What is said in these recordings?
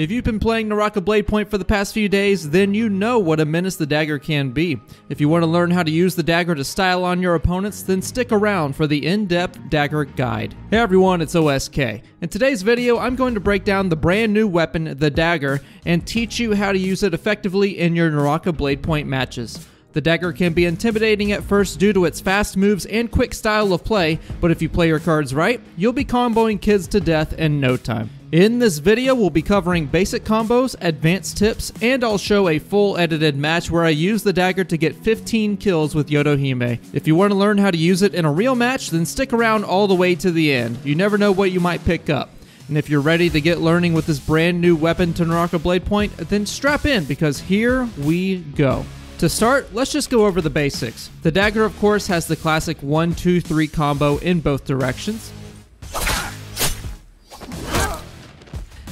If you've been playing Naraka Bladepoint for the past few days, then you know what a menace the dagger can be. If you want to learn how to use the dagger to style on your opponents, then stick around for the in-depth dagger guide. Hey everyone, it's OSK. In today's video, I'm going to break down the brand new weapon, the dagger, and teach you how to use it effectively in your Naraka Bladepoint matches. The dagger can be intimidating at first due to its fast moves and quick style of play, but if you play your cards right, you'll be comboing kids to death in no time. In this video, we'll be covering basic combos, advanced tips, and I'll show a full edited match where I use the dagger to get 15 kills with Yoto Hime. If you want to learn how to use it in a real match, then stick around all the way to the end. You never know what you might pick up. And if you're ready to get learning with this brand new weapon to Naraka Bladepoint, then strap in because here we go. To start, let's just go over the basics. The dagger, of course, has the classic 1 2 3 combo in both directions.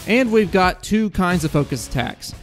And we've got two kinds of focus attacks.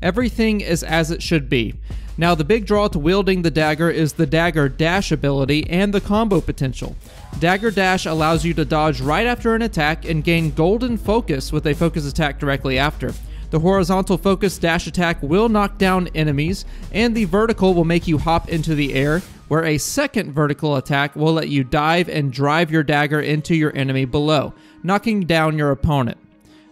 Everything is as it should be. Now, the big draw to wielding the dagger is the dagger dash ability and the combo potential. Dagger dash allows you to dodge right after an attack and gain golden focus with a focus attack directly after. The horizontal focus dash attack will knock down enemies, and the vertical will make you hop into the air, where a second vertical attack will let you dive and drive your dagger into your enemy below, knocking down your opponent.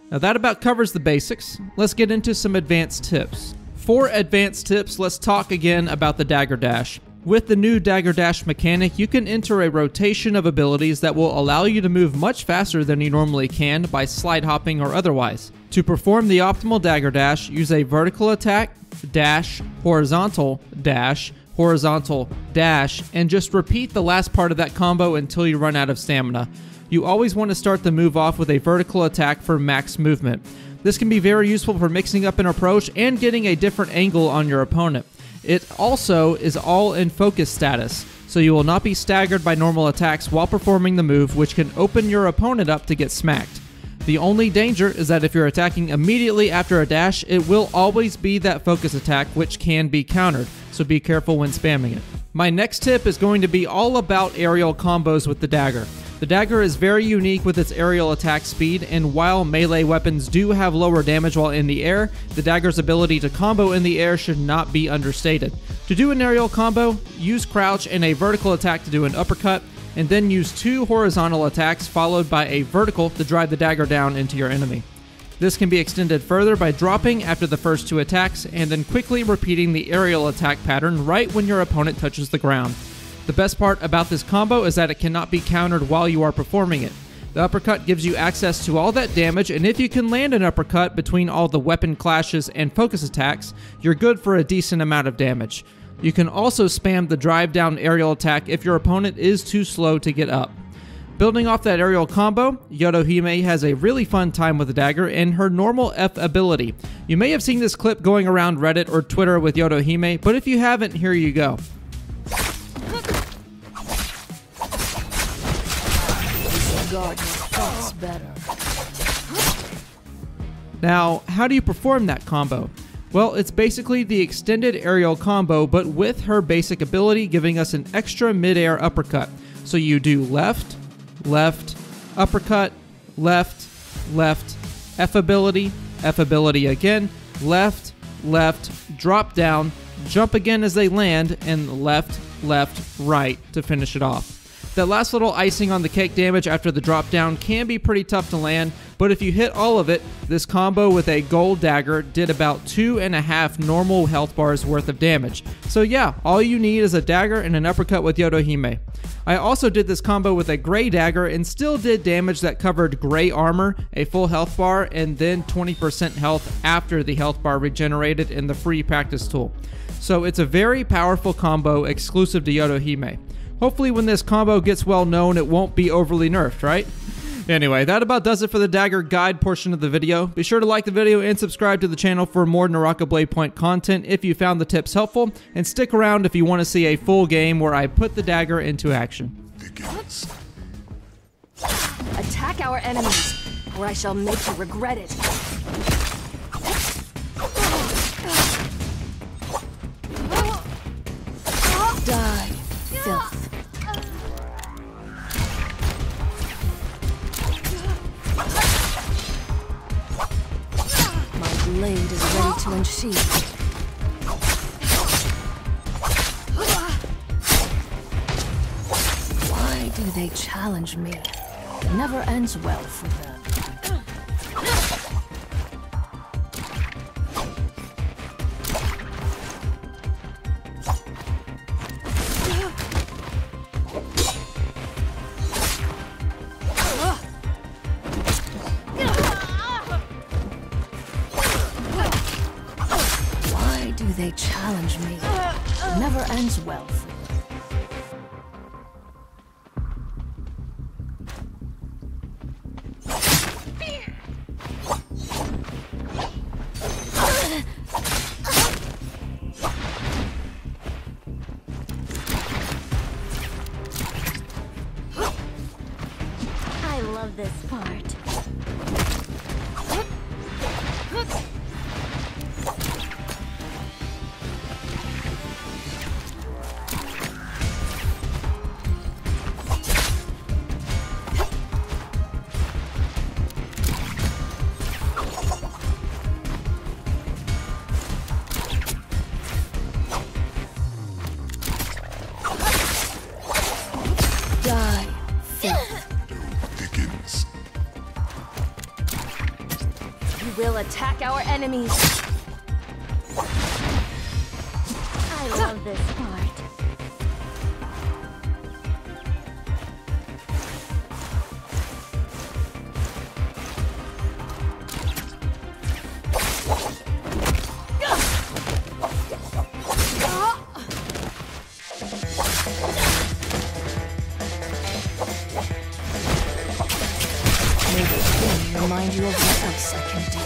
Now that about covers the basics. Let's get into some advanced tips. For advanced tips, let's talk again about the Dagger Dash. With the new Dagger Dash mechanic, you can enter a rotation of abilities that will allow you to move much faster than you normally can by slide hopping or otherwise. To perform the optimal Dagger Dash, use a vertical attack, dash, horizontal, dash, horizontal, dash, and just repeat the last part of that combo until you run out of stamina. You always want to start the move off with a vertical attack for max movement. This can be very useful for mixing up an approach and getting a different angle on your opponent. It also is all in focus status, so you will not be staggered by normal attacks while performing the move, which can open your opponent up to get smacked. The only danger is that if you're attacking immediately after a dash, it will always be that focus attack, which can be countered, so be careful when spamming it. My next tip is going to be all about aerial combos with the dagger. The dagger is very unique with its aerial attack speed, and while melee weapons do have lower damage while in the air, the dagger's ability to combo in the air should not be understated. To do an aerial combo, use crouch and a vertical attack to do an uppercut, and then use two horizontal attacks followed by a vertical to drive the dagger down into your enemy. This can be extended further by dropping after the first two attacks and then quickly repeating the aerial attack pattern right when your opponent touches the ground. The best part about this combo is that it cannot be countered while you are performing it. The uppercut gives you access to all that damage, and if you can land an uppercut between all the weapon clashes and focus attacks, you're good for a decent amount of damage. You can also spam the drive down aerial attack if your opponent is too slow to get up. Building off that aerial combo, Yoto Hime has a really fun time with the dagger and her normal F ability. You may have seen this clip going around Reddit or Twitter with Yoto Hime, but if you haven't, here you go. Now, how do you perform that combo? Well, it's basically the extended aerial combo, but with her basic ability giving us an extra mid-air uppercut. So you do left, left, uppercut, left, left, F ability, F ability again, left, left, drop down, jump again as they land, and left, left, right to finish it off. That last little icing on the cake damage after the drop down can be pretty tough to land, but if you hit all of it, this combo with a gold dagger did about two and a half normal health bars worth of damage. So yeah, all you need is a dagger and an uppercut with Yoto Hime. I also did this combo with a gray dagger and still did damage that covered gray armor, a full health bar, and then 20% health after the health bar regenerated in the free practice tool. So it's a very powerful combo exclusive to Yoto Hime. Hopefully when this combo gets well known, it won't be overly nerfed, right? Anyway, that about does it for the dagger guide portion of the video. Be sure to like the video and subscribe to the channel for more Naraka Bladepoint content if you found the tips helpful, and stick around if you want to see a full game where I put the dagger into action. Attack our enemies, or I shall make you regret it. Die, to unsheath. Why do they challenge me? It never ends well for them. They challenge me? Never ends well. I love this part. Our enemies. I love this part. Remind you of what else I can do.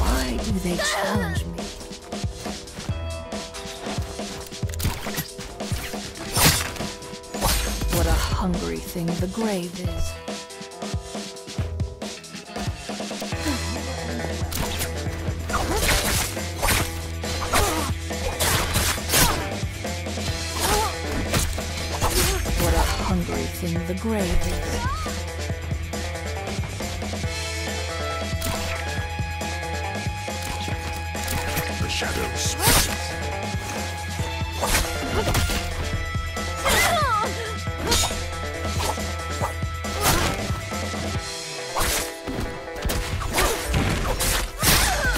Why do they challenge me? What a hungry thing the grave is. The grave. The shadow.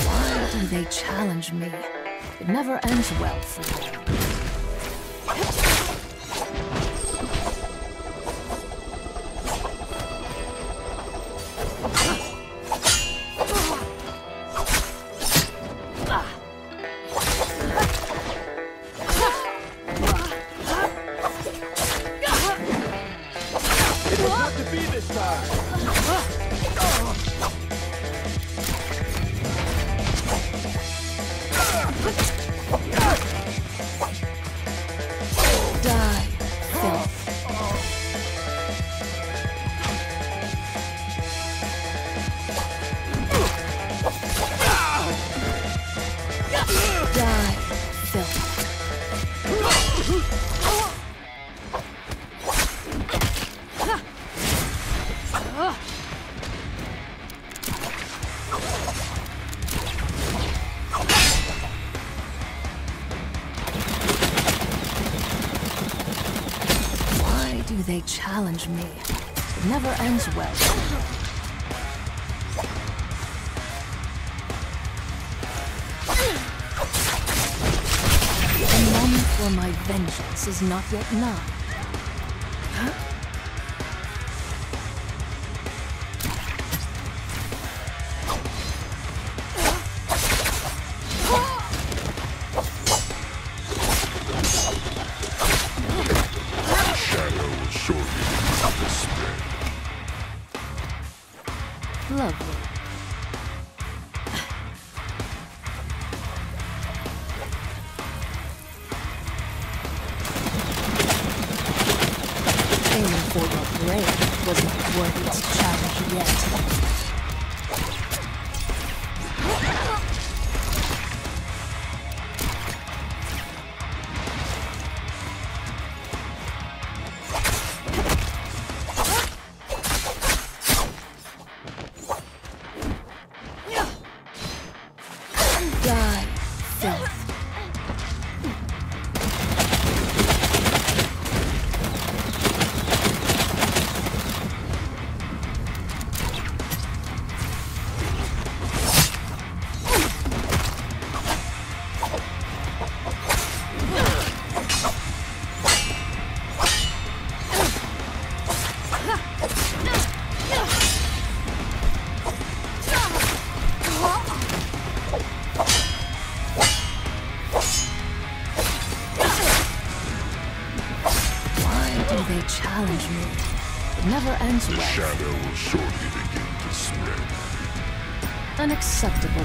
Why do they challenge me? It never ends well for them. Why do they challenge me? It never ends well. For my vengeance is not yet nigh. Was my worthiest challenge yet. challenge me. It never ends The shadow will shortly begin to spread. Unacceptable,